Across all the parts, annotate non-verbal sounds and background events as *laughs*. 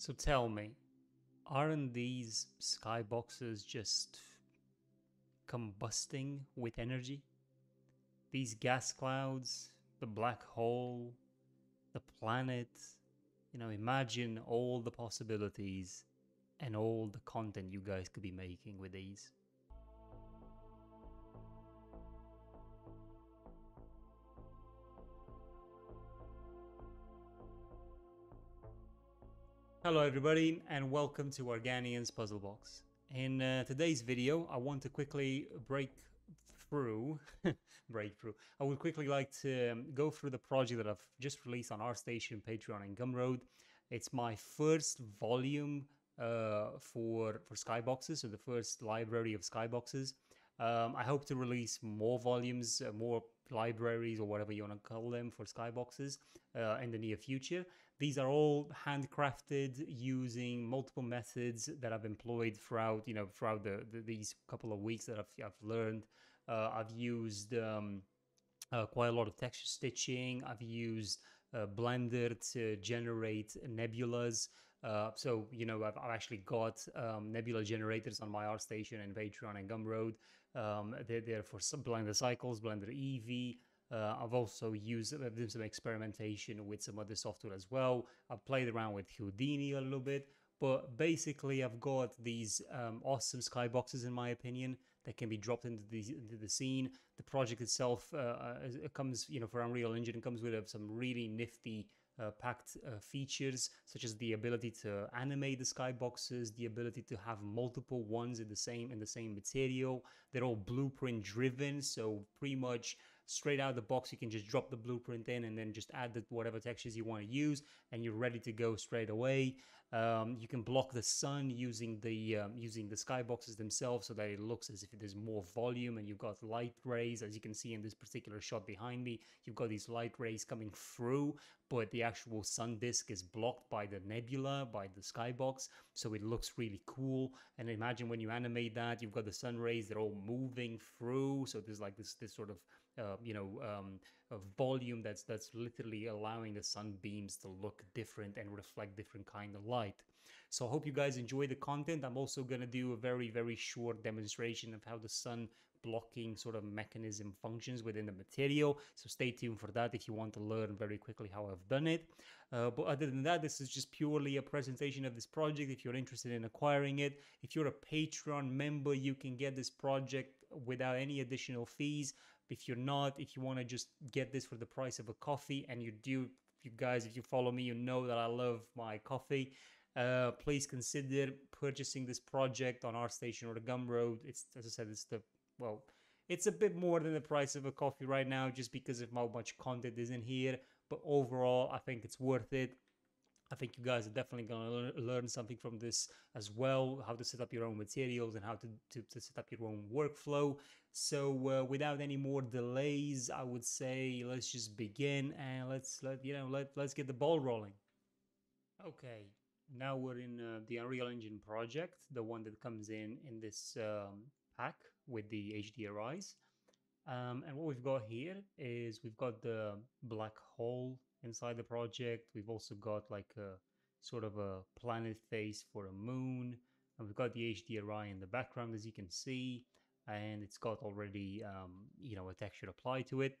So tell me, aren't these skyboxes just combusting with energy? These gas clouds, the black hole, the planet, you know, imagine all the possibilities and all the content you guys could be making with these. Hello everybody and welcome to Arghanion's Puzzle Box. In uh, today's video I want to quickly break through, *laughs* breakthrough, I would quickly like to um, go through the project that I've just released on ArtStation, Patreon and Gumroad. It's my first volume uh, for, for skyboxes, so the first library of skyboxes. Um, I hope to release more volumes, uh, more libraries or whatever you want to call them for skyboxes uh, in the near future. These are all handcrafted using multiple methods that I've employed throughout, you know, throughout the, the these couple of weeks that I've, I've learned. Uh, I've used um, uh, quite a lot of texture stitching. I've used uh, Blender to generate nebulas. Uh, so, you know, I've, I've actually got um, nebula generators on my ArtStation and Patreon and Gumroad. Um, they're there for Blender Cycles, Blender Eevee. Uh, I've also used I've done some experimentation with some other software as well. I've played around with Houdini a little bit, but basically I've got these um, awesome skyboxes in my opinion that can be dropped into the into the scene. The project itself uh, uh it comes, you know, for Unreal Engine, it comes with uh, some really nifty uh, packed uh, features such as the ability to animate the skyboxes, the ability to have multiple ones in the same in the same material. They're all blueprint driven, so pretty much straight out of the box you can just drop the blueprint in and then just add the, whatever textures you want to use and you're ready to go straight away um, you can block the sun using the um, using the skyboxes themselves so that it looks as if there's more volume and you've got light rays as you can see in this particular shot behind me you've got these light rays coming through but the actual sun disk is blocked by the nebula by the skybox so it looks really cool and imagine when you animate that you've got the sun rays they're all moving through so there's like this this sort of uh, you know um, volume that's that's literally allowing the sunbeams to look different and reflect different kind of light. So I hope you guys enjoy the content. I'm also going to do a very, very short demonstration of how the sun blocking sort of mechanism functions within the material. So stay tuned for that if you want to learn very quickly how I've done it. Uh, but other than that, this is just purely a presentation of this project. If you're interested in acquiring it, if you're a Patreon member, you can get this project without any additional fees. If you're not, if you want to just get this for the price of a coffee and you do, you guys, if you follow me, you know that I love my coffee. Uh, please consider purchasing this project on ArtStation or the Gumroad. It's, as I said, it's the, well, it's a bit more than the price of a coffee right now just because of how much content is in here. But overall, I think it's worth it. I think you guys are definitely going to learn something from this as well, how to set up your own materials and how to, to, to set up your own workflow. So uh, without any more delays, I would say let's just begin and let's let you know let let's get the ball rolling. Okay, now we're in uh, the Unreal Engine project, the one that comes in in this um, pack with the HDRIs. Um, and what we've got here is we've got the black hole inside the project. We've also got like a sort of a planet face for a moon. And we've got the HDRI in the background, as you can see. And it's got already, um, you know, a texture applied to it.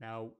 Now,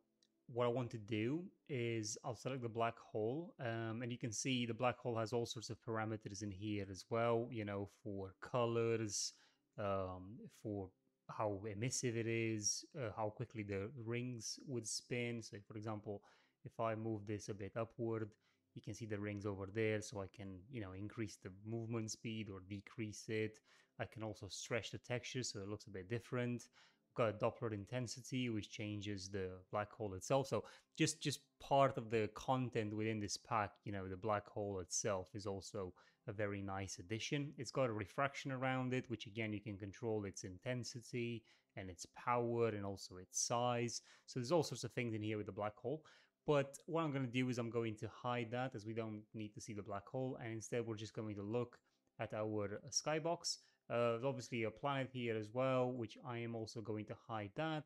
what I want to do is I'll select the black hole um, and you can see the black hole has all sorts of parameters in here as well, you know, for colors, um, for how emissive it is, uh, how quickly the rings would spin. So for example, if I move this a bit upward, you can see the rings over there. So I can, you know, increase the movement speed or decrease it. I can also stretch the texture so it looks a bit different. got a Doppler intensity, which changes the black hole itself. So just just part of the content within this pack, you know, the black hole itself is also a very nice addition. It's got a refraction around it, which again, you can control its intensity and its power and also its size. So there's all sorts of things in here with the black hole. But what I'm going to do is I'm going to hide that as we don't need to see the black hole. And instead, we're just going to look at our skybox. Uh, there's obviously a planet here as well, which I am also going to hide that.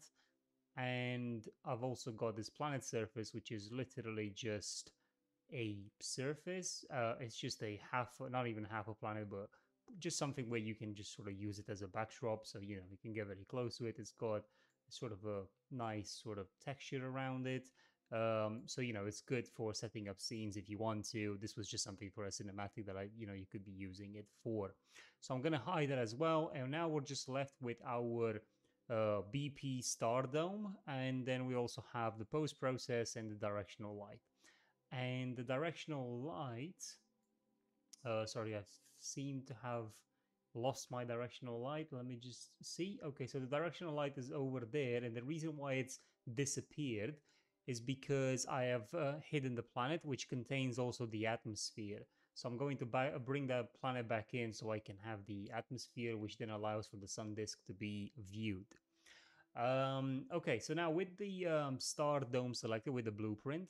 And I've also got this planet surface, which is literally just a surface. Uh, it's just a half, not even half a planet, but just something where you can just sort of use it as a backdrop. So, you know, you can get very close to it. It's got sort of a nice sort of texture around it. Um, so, you know, it's good for setting up scenes if you want to. This was just something for a cinematic that I, you know, you could be using it for. So I'm going to hide that as well. And now we're just left with our uh, BP star dome. And then we also have the post process and the directional light. And the directional light, uh, sorry, I seem to have lost my directional light. Let me just see. Okay, so the directional light is over there. And the reason why it's disappeared is because I have uh, hidden the planet, which contains also the atmosphere. So I'm going to buy, uh, bring that planet back in so I can have the atmosphere, which then allows for the sun disk to be viewed. Um, okay, so now with the um, star dome selected with the blueprint,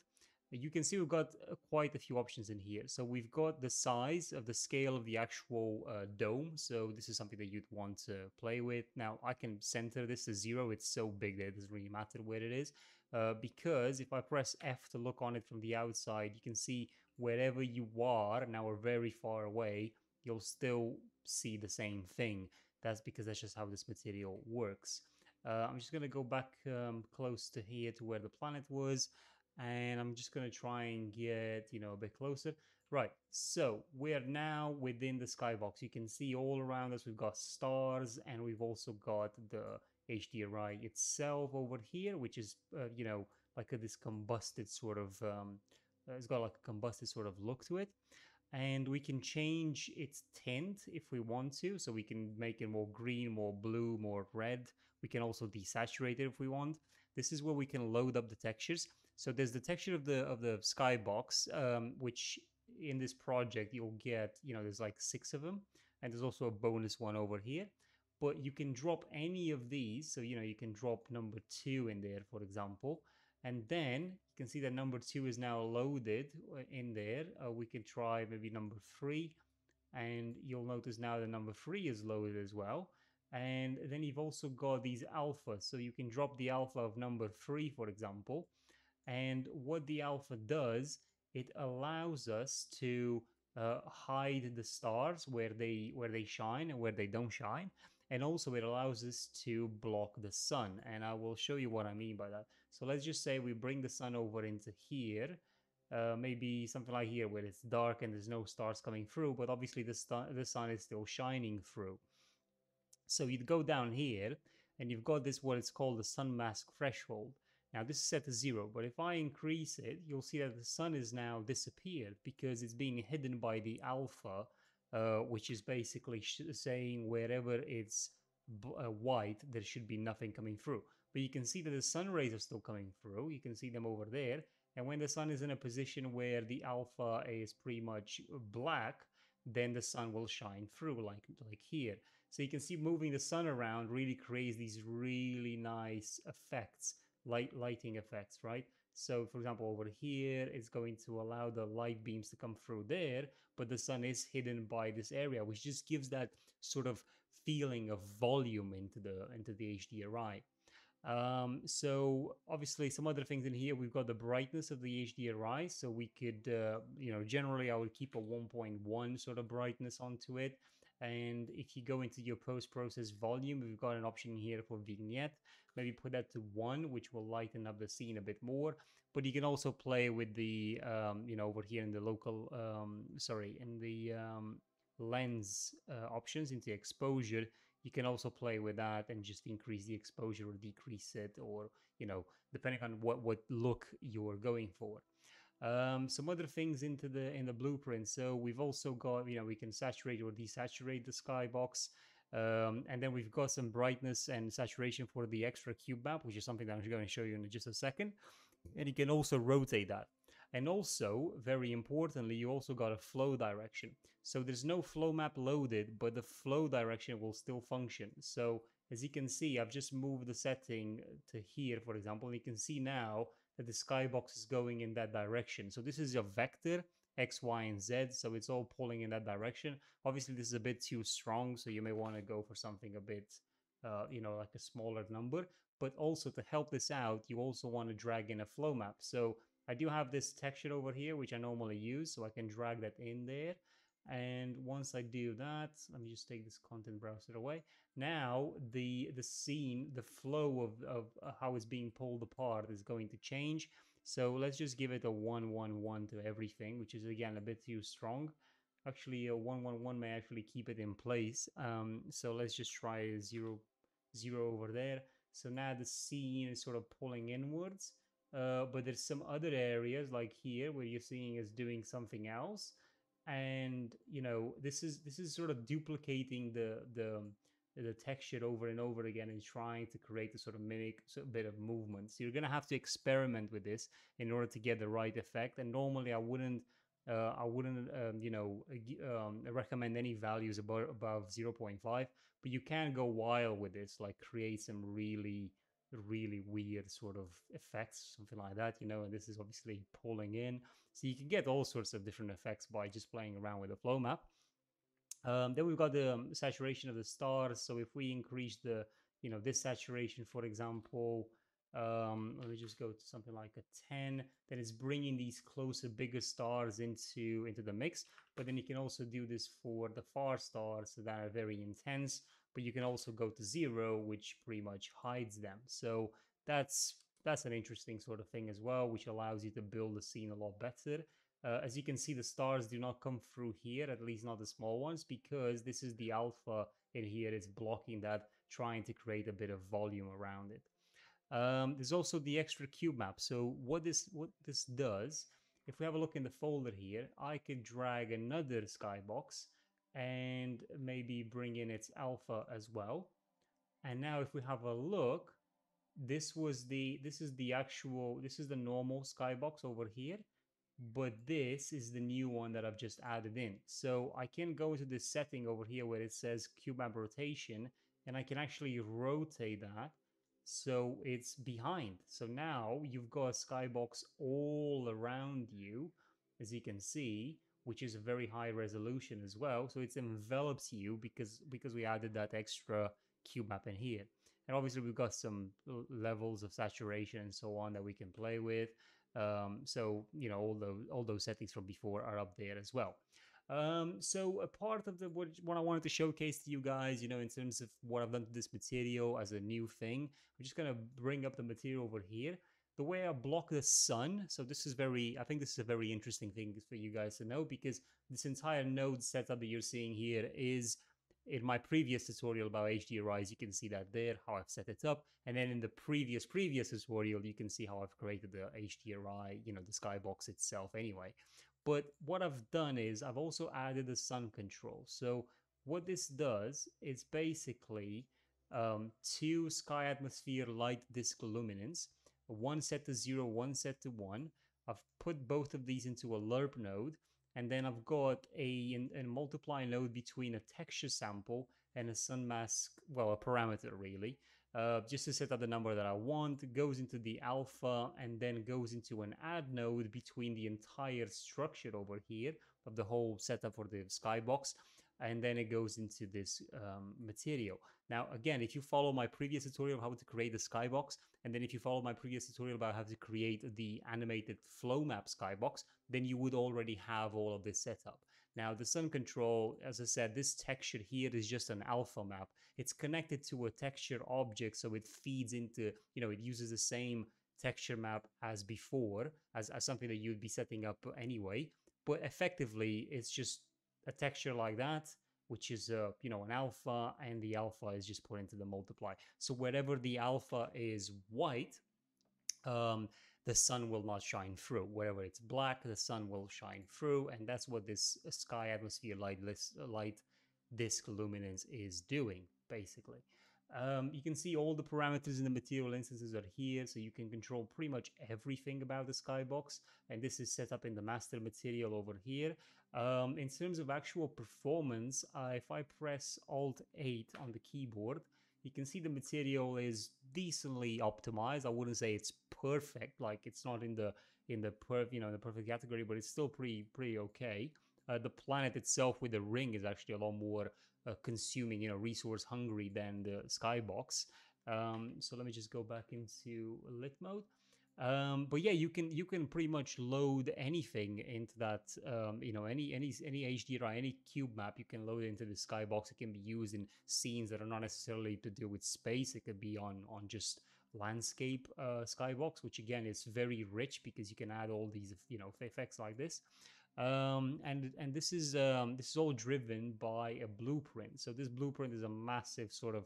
you can see we've got uh, quite a few options in here. So we've got the size of the scale of the actual uh, dome. So this is something that you'd want to play with. Now I can center this to zero. It's so big that it doesn't really matter where it is. Uh, because if I press F to look on it from the outside, you can see wherever you are, now we're very far away, you'll still see the same thing. That's because that's just how this material works. Uh, I'm just going to go back um, close to here to where the planet was and I'm just going to try and get, you know, a bit closer. Right, so we are now within the skybox. You can see all around us we've got stars and we've also got the HDRI itself over here, which is, uh, you know, like a, this combusted sort of, um, uh, it's got like a combusted sort of look to it. And we can change its tint if we want to. So we can make it more green, more blue, more red. We can also desaturate it if we want. This is where we can load up the textures. So there's the texture of the of the skybox, um, which in this project you'll get, you know, there's like six of them, and there's also a bonus one over here. But you can drop any of these, so you know you can drop number two in there, for example, and then you can see that number two is now loaded uh, in there. Uh, we can try maybe number three, and you'll notice now the number three is loaded as well. And then you've also got these alphas. so you can drop the alpha of number three, for example, and what the alpha does, it allows us to uh, hide the stars where they where they shine and where they don't shine. And also it allows us to block the sun. And I will show you what I mean by that. So let's just say we bring the sun over into here. Uh, maybe something like here where it's dark and there's no stars coming through, but obviously the, the sun is still shining through. So you'd go down here and you've got this what is called the sun mask threshold. Now this is set to zero, but if I increase it, you'll see that the sun is now disappeared because it's being hidden by the alpha, uh, which is basically saying wherever it's uh, white, there should be nothing coming through. But you can see that the sun rays are still coming through. You can see them over there. And when the sun is in a position where the alpha is pretty much black, then the sun will shine through like, like here. So you can see moving the sun around really creates these really nice effects light lighting effects, right? So for example, over here, it's going to allow the light beams to come through there, but the sun is hidden by this area, which just gives that sort of feeling of volume into the into the HDRI. Um, so obviously some other things in here, we've got the brightness of the HDRI. So we could, uh, you know, generally I would keep a 1.1 sort of brightness onto it. And if you go into your post-process volume, we've got an option here for vignette. Maybe put that to one, which will lighten up the scene a bit more. But you can also play with the, um, you know, over here in the local, um, sorry, in the um, lens uh, options into exposure. You can also play with that and just increase the exposure or decrease it, or you know, depending on what what look you're going for. Um, some other things into the in the blueprint. So we've also got, you know, we can saturate or desaturate the skybox. Um, and then we've got some brightness and saturation for the extra cube map, which is something that I'm going to show you in just a second. And you can also rotate that. And also, very importantly, you also got a flow direction. So there's no flow map loaded, but the flow direction will still function. So as you can see, I've just moved the setting to here, for example. And you can see now that the skybox is going in that direction. So this is your vector, X, Y, and Z. So it's all pulling in that direction. Obviously, this is a bit too strong. So you may want to go for something a bit, uh, you know, like a smaller number. But also to help this out, you also want to drag in a flow map. So I do have this texture over here, which I normally use, so I can drag that in there. And once I do that, let me just take this content browser away. Now the the scene, the flow of, of uh, how it's being pulled apart is going to change. So let's just give it a 111 to everything, which is again a bit too strong. Actually, a 111 may actually keep it in place. Um, so let's just try a 0, 0 over there. So now the scene is sort of pulling inwards. Uh, but there's some other areas like here where you're seeing is doing something else and you know this is this is sort of duplicating the the the texture over and over again and trying to create a sort of mimic a bit of movement. So you're going to have to experiment with this in order to get the right effect. And normally I wouldn't, uh, I wouldn't, um, you know, um, recommend any values above, above 0.5, but you can go wild with this, like create some really, really weird sort of effects, something like that, you know, and this is obviously pulling in. So you can get all sorts of different effects by just playing around with the flow map. Um, then we've got the um, saturation of the stars. So if we increase the, you know, this saturation, for example, um, let me just go to something like a 10, then it's bringing these closer, bigger stars into, into the mix. But then you can also do this for the far stars that are very intense, but you can also go to zero, which pretty much hides them. So that's that's an interesting sort of thing as well, which allows you to build the scene a lot better. Uh, as you can see, the stars do not come through here, at least not the small ones, because this is the alpha in here. It's blocking that, trying to create a bit of volume around it. Um, there's also the extra cube map. So what this what this does, if we have a look in the folder here, I could drag another skybox and maybe bring in its alpha as well. And now if we have a look, this was the this is the actual this is the normal skybox over here but this is the new one that I've just added in. So I can go into this setting over here where it says cube map rotation and I can actually rotate that so it's behind. So now you've got a skybox all around you, as you can see, which is a very high resolution as well. So it envelops you because because we added that extra cube map in here. And obviously we've got some levels of saturation and so on that we can play with. Um, so you know all those all those settings from before are up there as well. Um, so a part of the what, what I wanted to showcase to you guys, you know, in terms of what I've done to this material as a new thing, I'm just gonna bring up the material over here. The way I block the sun, so this is very, I think this is a very interesting thing for you guys to know because this entire node setup that you're seeing here is in my previous tutorial about HDRIs, you can see that there, how I've set it up. And then in the previous, previous tutorial, you can see how I've created the HDRI, you know, the skybox itself anyway. But what I've done is I've also added the sun control. So what this does is basically um, two sky atmosphere light disk luminance, one set to zero, one set to one. I've put both of these into a lerp node and then I've got a, a multiply node between a texture sample and a sun mask, well, a parameter really, uh, just to set up the number that I want, goes into the alpha and then goes into an add node between the entire structure over here of the whole setup for the skybox and then it goes into this um, material. Now, again, if you follow my previous tutorial on how to create the skybox, and then if you follow my previous tutorial about how to create the animated flow map skybox, then you would already have all of this set up. Now, the sun control, as I said, this texture here is just an alpha map. It's connected to a texture object, so it feeds into, you know, it uses the same texture map as before, as, as something that you'd be setting up anyway. But effectively, it's just a texture like that which is uh, you know an alpha and the alpha is just put into the multiply so wherever the alpha is white um, the sun will not shine through wherever it's black the sun will shine through and that's what this sky atmosphere light light disk luminance is doing basically um, you can see all the parameters in the material instances are here, so you can control pretty much everything about the skybox. And this is set up in the master material over here. Um, in terms of actual performance, uh, if I press Alt 8 on the keyboard, you can see the material is decently optimized. I wouldn't say it's perfect, like it's not in the in the perf, you know, the perfect category, but it's still pretty pretty okay. Uh, the planet itself with the ring is actually a lot more uh, consuming, you know, resource hungry than the skybox. Um, so let me just go back into lit mode. Um, but yeah, you can you can pretty much load anything into that. Um, you know, any any any HDRI, any cube map, you can load into the skybox. It can be used in scenes that are not necessarily to do with space. It could be on on just landscape uh, skybox, which again is very rich because you can add all these you know effects like this. Um, and and this is um, this is all driven by a blueprint. So this blueprint is a massive sort of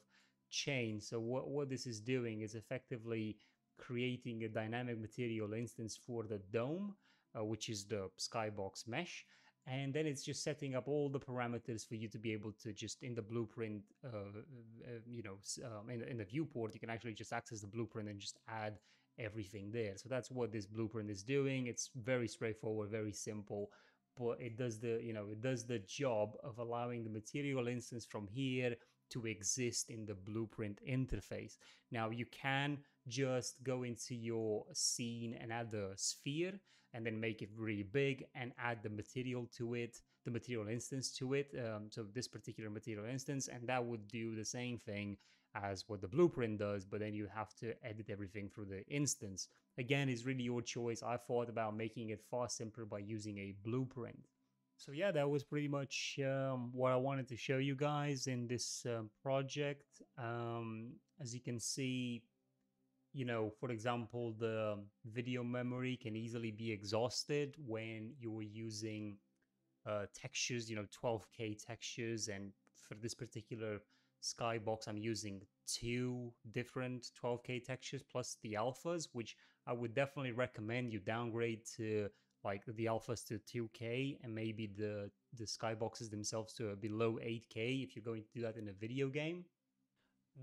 chain. So what what this is doing is effectively creating a dynamic material instance for the dome, uh, which is the skybox mesh. And then it's just setting up all the parameters for you to be able to just in the blueprint, uh, uh, you know, um, in, in the viewport, you can actually just access the blueprint and just add everything there. So that's what this blueprint is doing. It's very straightforward, very simple, but it does the, you know, it does the job of allowing the material instance from here to exist in the blueprint interface. Now you can just go into your scene and add the sphere and then make it really big and add the material to it, the material instance to it. Um, so this particular material instance, and that would do the same thing as what the blueprint does, but then you have to edit everything through the instance. Again, it's really your choice. I thought about making it far simpler by using a blueprint. So yeah, that was pretty much um, what I wanted to show you guys in this uh, project. Um, as you can see, you know, for example, the video memory can easily be exhausted when you're using uh, textures, you know, 12K textures. And for this particular skybox, I'm using two different 12K textures plus the alphas, which I would definitely recommend you downgrade to like the alphas to 2K and maybe the the skyboxes themselves to below 8K if you're going to do that in a video game.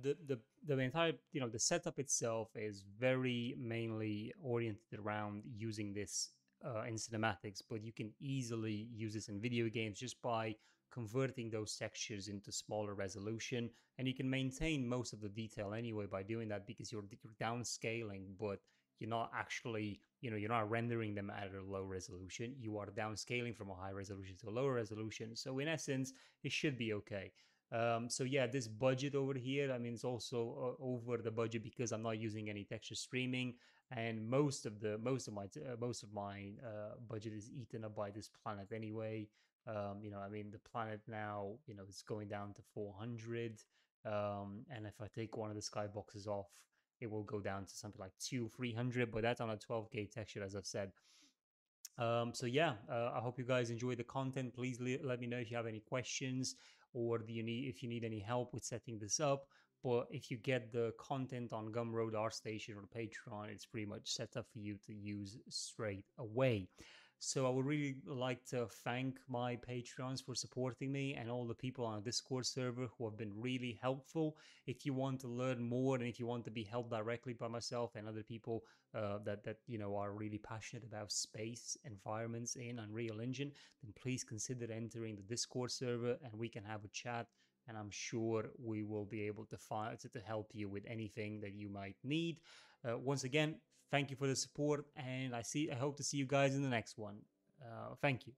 The, the the entire you know the setup itself is very mainly oriented around using this uh, in cinematics, but you can easily use this in video games just by converting those textures into smaller resolution, and you can maintain most of the detail anyway by doing that because you're, you're downscaling, but you're not actually, you know, you're not rendering them at a low resolution. You are downscaling from a high resolution to a lower resolution. So in essence, it should be okay. Um, so yeah, this budget over here, I mean, it's also uh, over the budget because I'm not using any texture streaming, and most of the most of my uh, most of my uh, budget is eaten up by this planet anyway. Um, you know, I mean, the planet now, you know, it's going down to 400, um, and if I take one of the skyboxes off, it will go down to something like two, 300, but that's on a 12K texture, as I've said. Um, so yeah, uh, I hope you guys enjoy the content. Please le- let me know if you have any questions or do you need if you need any help with setting this up. But if you get the content on Gumroad, ArtStation, or Patreon, it's pretty much set up for you to use straight away. So I would really like to thank my Patreons for supporting me and all the people on the Discord server who have been really helpful. If you want to learn more and if you want to be helped directly by myself and other people uh, that that you know are really passionate about space environments in Unreal Engine, then please consider entering the Discord server and we can have a chat. And I'm sure we will be able to find to help you with anything that you might need. Uh, once again, Thank you for the support, and I see. I hope to see you guys in the next one. Uh, thank you.